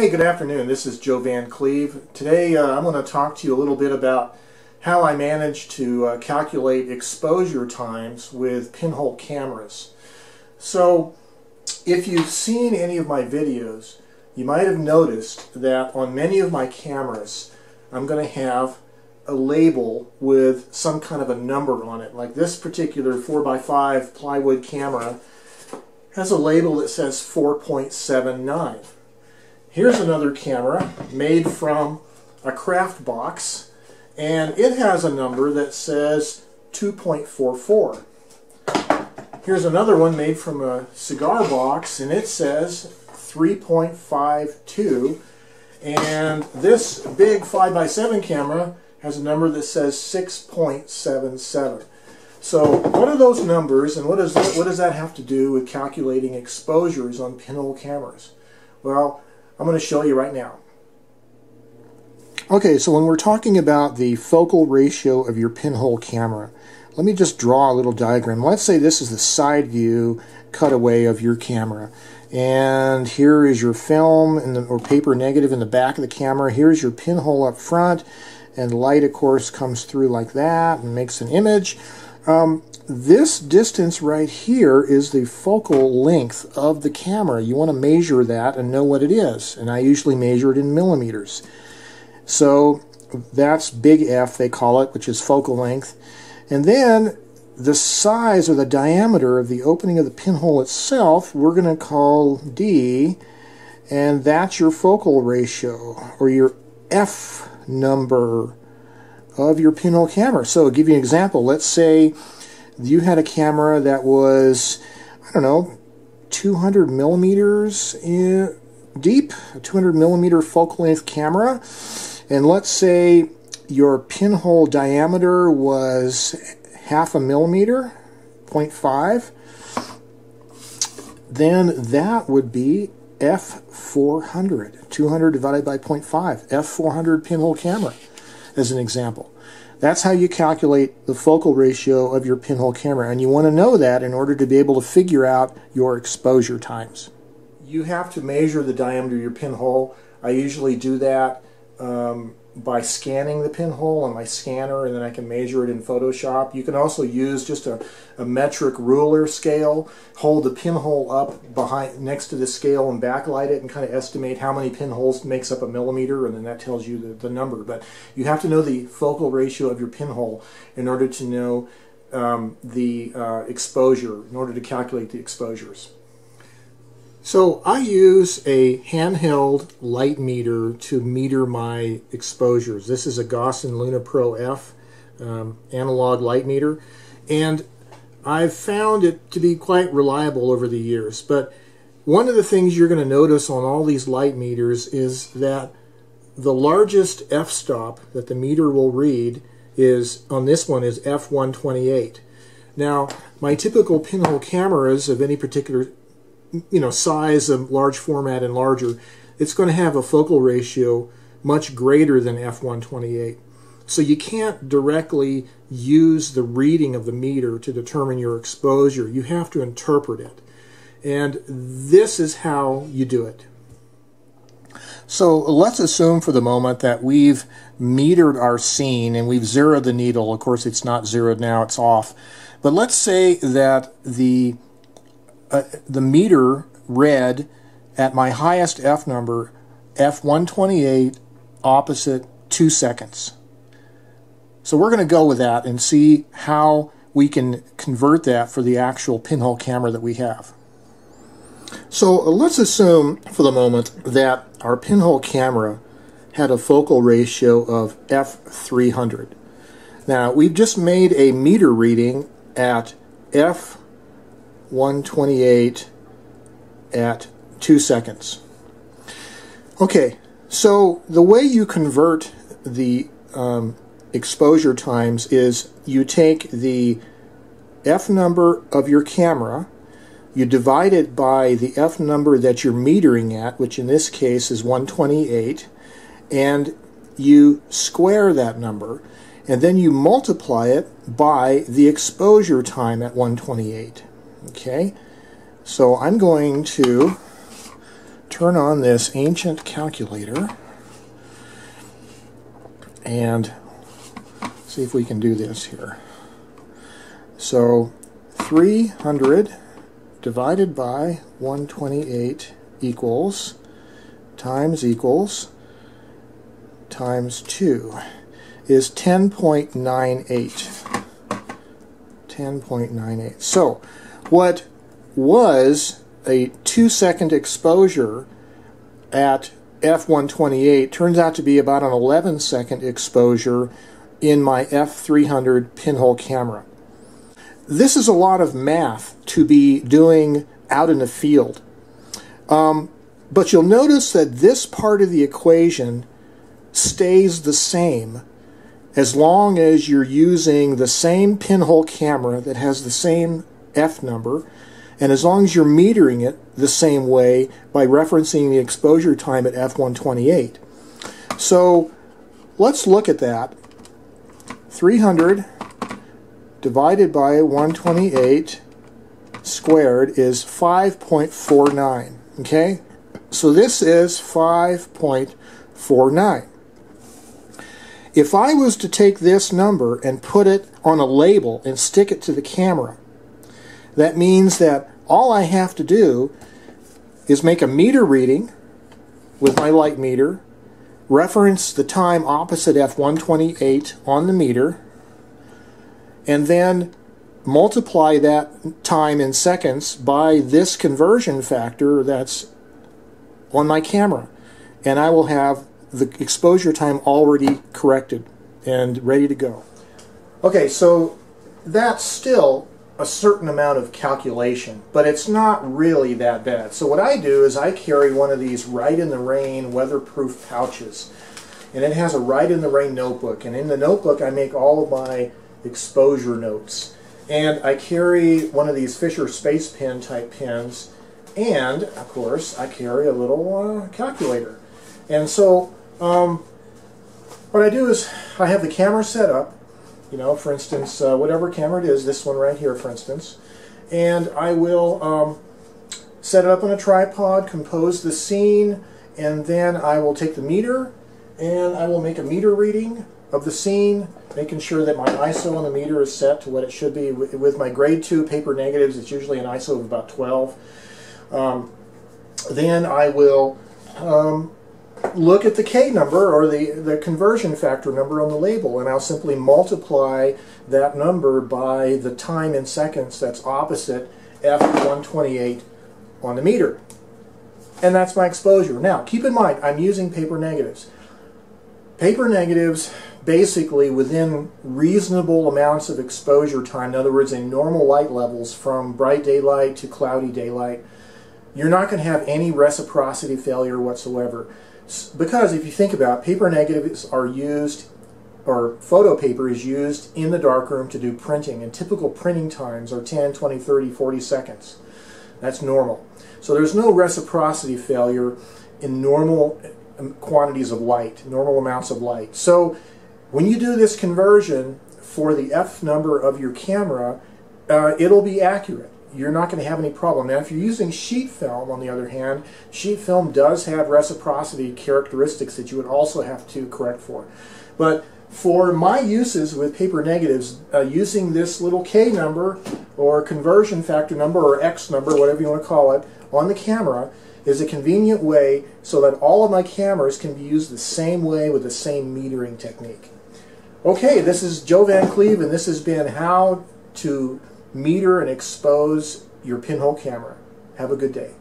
Hey, good afternoon. This is Joe Van Cleave. Today uh, I'm going to talk to you a little bit about how I managed to uh, calculate exposure times with pinhole cameras. So, if you've seen any of my videos, you might have noticed that on many of my cameras I'm going to have a label with some kind of a number on it. Like this particular 4x5 plywood camera has a label that says 4.79. Here's another camera made from a craft box and it has a number that says 2.44. Here's another one made from a cigar box and it says 3.52 and this big 5x7 camera has a number that says 6.77. So what are those numbers and what, is that, what does that have to do with calculating exposures on pinhole cameras? Well, I'm going to show you right now. Okay, so when we're talking about the focal ratio of your pinhole camera, let me just draw a little diagram. Let's say this is the side view cutaway of your camera. And here is your film the, or paper negative in the back of the camera. Here's your pinhole up front. And light, of course, comes through like that and makes an image. Um, this distance right here is the focal length of the camera. You want to measure that and know what it is. And I usually measure it in millimeters. So that's big F, they call it, which is focal length. And then the size or the diameter of the opening of the pinhole itself, we're going to call D. And that's your focal ratio, or your F number of your pinhole camera. So I'll give you an example. Let's say you had a camera that was, I don't know, 200 millimeters in, deep, a 200 millimeter focal length camera, and let's say your pinhole diameter was half a millimeter, 0.5, then that would be F400, 200 divided by 0.5, F400 pinhole camera, as an example. That's how you calculate the focal ratio of your pinhole camera, and you want to know that in order to be able to figure out your exposure times. You have to measure the diameter of your pinhole. I usually do that um, by scanning the pinhole on my scanner and then I can measure it in Photoshop. You can also use just a, a metric ruler scale, hold the pinhole up behind next to the scale and backlight it and kind of estimate how many pinholes makes up a millimeter and then that tells you the, the number. But you have to know the focal ratio of your pinhole in order to know um, the uh, exposure, in order to calculate the exposures. So I use a handheld light meter to meter my exposures. This is a Gossen Luna Pro F um, analog light meter and I've found it to be quite reliable over the years. But one of the things you're going to notice on all these light meters is that the largest f-stop that the meter will read is on this one is f128. Now, my typical pinhole cameras of any particular you know, size of large format and larger, it's going to have a focal ratio much greater than f128. So you can't directly use the reading of the meter to determine your exposure. You have to interpret it. And this is how you do it. So let's assume for the moment that we've metered our scene and we've zeroed the needle. Of course, it's not zeroed now, it's off. But let's say that the uh, the meter read at my highest F number, F128 opposite 2 seconds. So we're going to go with that and see how we can convert that for the actual pinhole camera that we have. So uh, let's assume for the moment that our pinhole camera had a focal ratio of f300. Now we've just made a meter reading at f 128 at 2 seconds. Okay, so the way you convert the um, exposure times is you take the f number of your camera, you divide it by the f number that you're metering at, which in this case is 128, and you square that number, and then you multiply it by the exposure time at 128. Okay, so I'm going to turn on this ancient calculator and see if we can do this here. So 300 divided by 128 equals times equals times 2 is 10.98. 10.98. So what was a two second exposure at f128 turns out to be about an 11 second exposure in my f300 pinhole camera. This is a lot of math to be doing out in the field. Um, but you'll notice that this part of the equation stays the same as long as you're using the same pinhole camera that has the same F number and as long as you're metering it the same way by referencing the exposure time at f128. So let's look at that. 300 divided by 128 squared is 5.49. Okay? So this is 5.49. If I was to take this number and put it on a label and stick it to the camera, that means that all I have to do is make a meter reading with my light meter, reference the time opposite F128 on the meter, and then multiply that time in seconds by this conversion factor that's on my camera. And I will have the exposure time already corrected and ready to go. Okay, so that's still a certain amount of calculation, but it's not really that bad. So what I do is I carry one of these Rite in the Rain weatherproof pouches. And it has a Rite in the Rain notebook. And in the notebook I make all of my exposure notes. And I carry one of these Fisher Space Pen type pens. And, of course, I carry a little uh, calculator. And so um, what I do is I have the camera set up you know, for instance, uh, whatever camera it is, this one right here, for instance, and I will um, set it up on a tripod, compose the scene, and then I will take the meter and I will make a meter reading of the scene, making sure that my ISO on the meter is set to what it should be. With my grade 2 paper negatives, it's usually an ISO of about 12. Um, then I will um, look at the K number or the, the conversion factor number on the label and I'll simply multiply that number by the time in seconds that's opposite F128 on the meter. And that's my exposure. Now, keep in mind, I'm using paper negatives. Paper negatives, basically within reasonable amounts of exposure time, in other words, in normal light levels from bright daylight to cloudy daylight, you're not going to have any reciprocity failure whatsoever. Because if you think about it, paper negatives are used, or photo paper is used in the darkroom to do printing, and typical printing times are 10, 20, 30, 40 seconds. That's normal. So there's no reciprocity failure in normal um, quantities of light, normal amounts of light. So when you do this conversion for the F number of your camera, uh, it'll be accurate you're not going to have any problem. Now, if you're using sheet film, on the other hand, sheet film does have reciprocity characteristics that you would also have to correct for. But for my uses with paper negatives, uh, using this little K number or conversion factor number or X number, whatever you want to call it, on the camera is a convenient way so that all of my cameras can be used the same way with the same metering technique. Okay, this is Joe Van Cleave, and this has been how to meter and expose your pinhole camera. Have a good day.